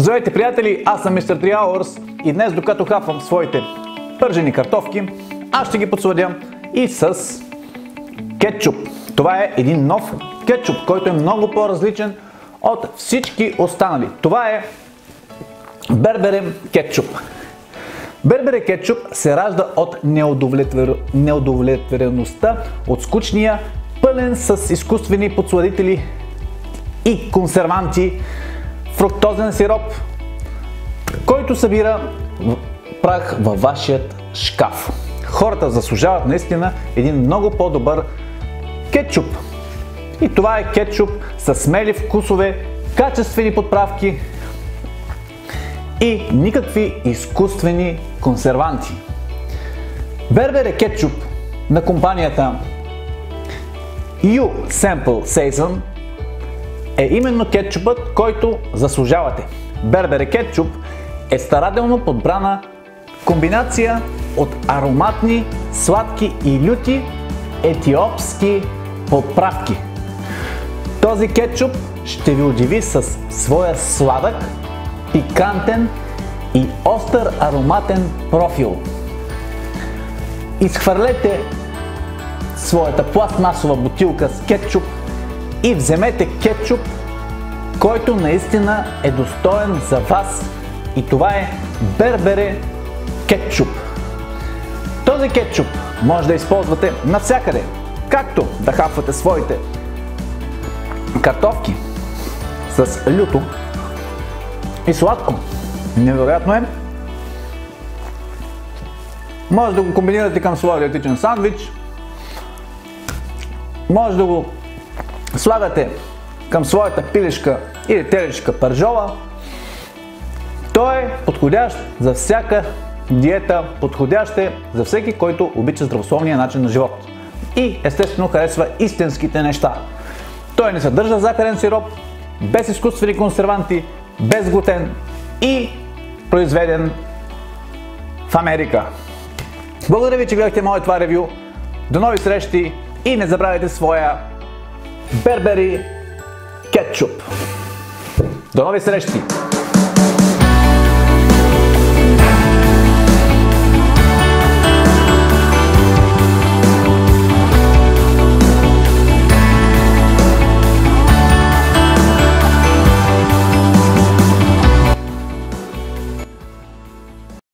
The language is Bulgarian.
Здравейте, приятели! Аз съм Мистер 3 Hours и днес, докато хапвам своите пържени картофки, аз ще ги подсладя и с кетчуп. Това е един нов кетчуп, който е много по-различен от всички останали. Това е берберен кетчуп. Бербере кетчуп се ражда от неудовлетвер... неудовлетвореността, от скучния, пълен с изкуствени подсладители и консерванти, фруктозен сироп, който събира прах във вашият шкаф. Хората заслужават наистина един много по-добър кетчуп. И това е кетчуп с смели вкусове, качествени подправки и никакви изкуствени консерванти. Бербер е кетчуп на компанията U Sample Season е именно кетчупът, който заслужавате. Бербере кетчуп е старателно подбрана комбинация от ароматни, сладки и люти етиопски подправки. Този кетчуп ще ви удиви с своя сладък, пикантен и остър ароматен профил. Изхвърлете своята пластмасова бутилка с кетчуп и вземете кетчуп, който наистина е достоен за вас и това е Бербере кетчуп. Този кетчуп може да използвате навсякъде, както да хапвате своите картофки с люто и сладко. Невероятно е. Може да го комбинирате към своя диетичен сандвич. Може да го слагате към своята пилешка или телешка пържола. Той е подходящ за всяка диета, подходящ е за всеки, който обича здравословния начин на живот. И естествено харесва истинските неща. Той не съдържа захарен сироп, без изкуствени консерванти, без глутен и произведен в Америка. Благодаря ви, че гледахте моят това ревю. До нови срещи и не забравяйте своя Бербери кетчуп. До нови срещи!